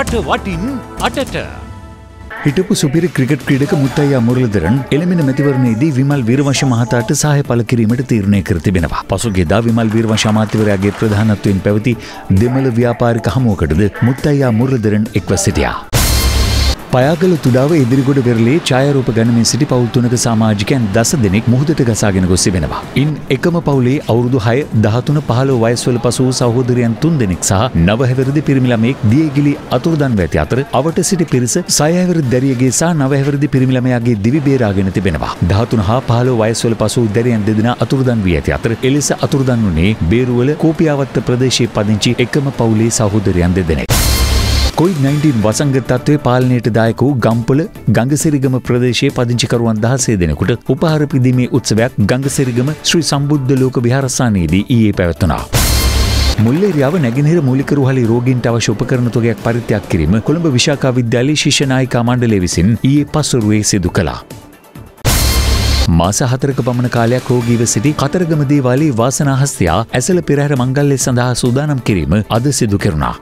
රට වටින් අටට. හිටපු සුපිරි ක්‍රිකට් ක්‍රීඩක මුත්තයියා මුරලදරන් එළමෙන මැතිවරණයේදී විමල් වීරවංශ මහතාට සහාය පළ කිරීමට තීරණය කර තිබෙනවා. පසුගියදා විමල් වීරවංශ අමාත්‍යවරයාගේ ප්‍රධානත්වයෙන් පැවති දෙමළ ව්‍යාපාරික හමුවකටද මුත්තයියා මුරලදරන් එක්ව සිටියා. පයාගල තුඩාව ඉදිරිගොඩ වෙරලේ ඡායාරූප ගණමින් සිටි පවුල් තුනක සමාජිකයන් දස දෙනෙක් මුහුදට ගසාගෙන ගොස් තිබෙනවා. ඉන් එකම පවුලේ අවුරුදු 6, 13, 15 වයස්වල පසු වූ සහෝදරයන් තුන් දෙනෙක් සහ නව හැවිරිදි පිරිමි ළමයෙක් දියගිලි අතුරුදන්ව ඇති අතර අවට සිටි පිරිස සය හැවිරිදි දැරියගේ සහ නව හැවිරිදි පිරිමි ළමයාගේ දිවි බේරාගෙන තිබෙනවා. 13 හා 15 වයස්වල පසු වූ දැරියන් දෙදෙනා අතුරුදන් වී ඇති අතර එලෙස අතුරුදන් වුණේ බේරුවල කෝපියාවත්ත ප්‍රදේශයේ පදිංචි එකම පවුලේ සහෝදරයන් දෙදෙනෙක්. කොයිD-19 වසංගත තත්ත්වය පාලනයට දායක වූ ගම්පොල ගංගසිරිගම ප්‍රදේශයේ පදිංචිකරුවන් දහසේ දෙනෙකුට උපහාර පිදීමේ උත්සවයක් ගංගසිරිගම ශ්‍රී සම්බුද්ධ ලෝක විහාරස්ථානයේදී ඊයේ පැවැත්වුණා. මුල්ලේරියාව නැගෙනහිර මූලිකරුහලි රෝගීන්ට අවශ්‍ය උපකරණ තුගයක් පරිත්‍යාග කිරීම කොළඹ විශාකා විද්‍යාලයේ ශිෂ්‍ය නායිකා මණ්ඩලය විසින් ඊයේ පස්වරුවේ සිදු කළා. මාස හතරක පමණ කාලයක් රෝගීව සිටි කතරගම දේවාලේ වාසනාහස්තියා ඇසල පෙරහැර මංගල්ලය සඳහා සූදානම් කිරීම අද සිදු කෙරුණා.